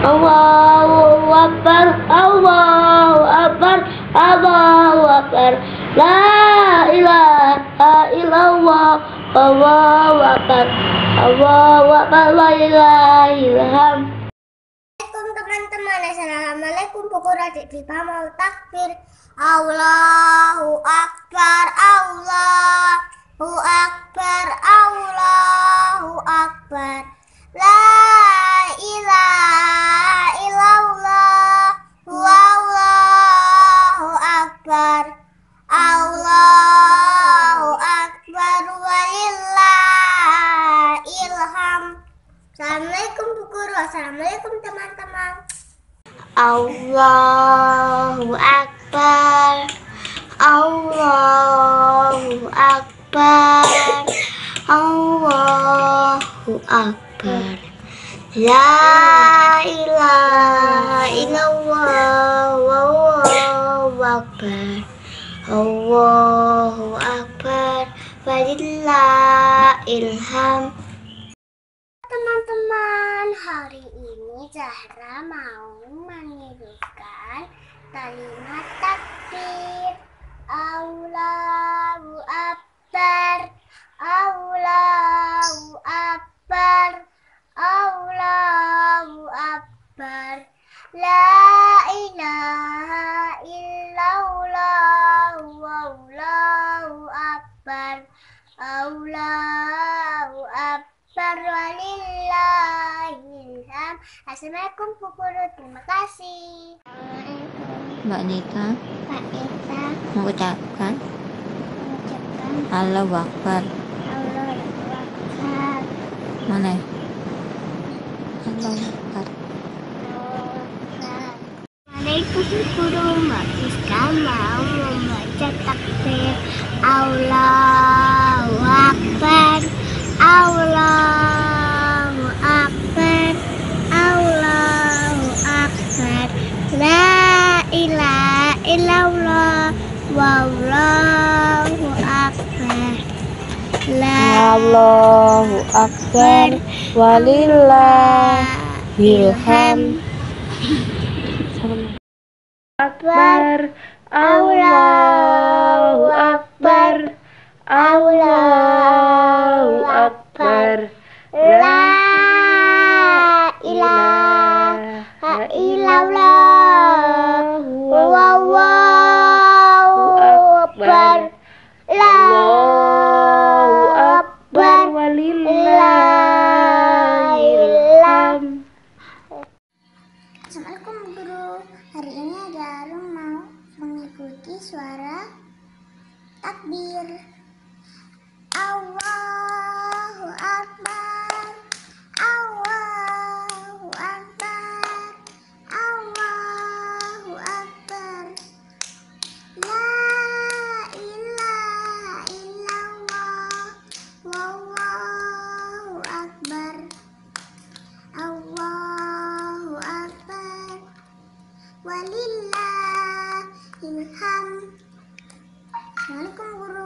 akbar Allahu akbar Allahu akbar. La ilaha illallah Allahu akbar Allahu akbar Walillahilham Assalamualaikum teman-teman. Assalamualaikum pukul adik Bipa mau takbir Allahu Akbar Allahu Akbar Allahu Assalamualaikum teman-teman. Allahu akbar. Allahu akbar. Allahu akbar. La ilaha illallah. Wallahu akbar. Allahu akbar. Walillahilham Teman-teman, hari ini Zahra mau menirukan kalimat takbir. Allahu Akbar, Allahu Akbar, Allahu Akbar. La ilaha illallah, Wallahu Akbar, Allahu Assalamualaikum Bu Guru, terima kasih. Mbak Nita Pak Eka mengucapkan mengucapkan Allahu Akbar. Allah Akbar. Mana? Allahu Akbar. Assalamualaikum guru Mbak Siska mau membaca takbir Allahu Akbar Allahu Akbar Allahu Akbar La ilaha illallah Wallahu Akbar. La Allahu akbar Walillahilham Akbar. Allahu akbar. Allahu akbar Assalamualaikum guru. Hari ini ada Arum mau mengikuti suara takbir. Allahu Akbar Allahu Akbar Allahu Akbar La ilaha illallah Wallahu Akbar Allahu Akbar Walillahilham Assalamualaikum guru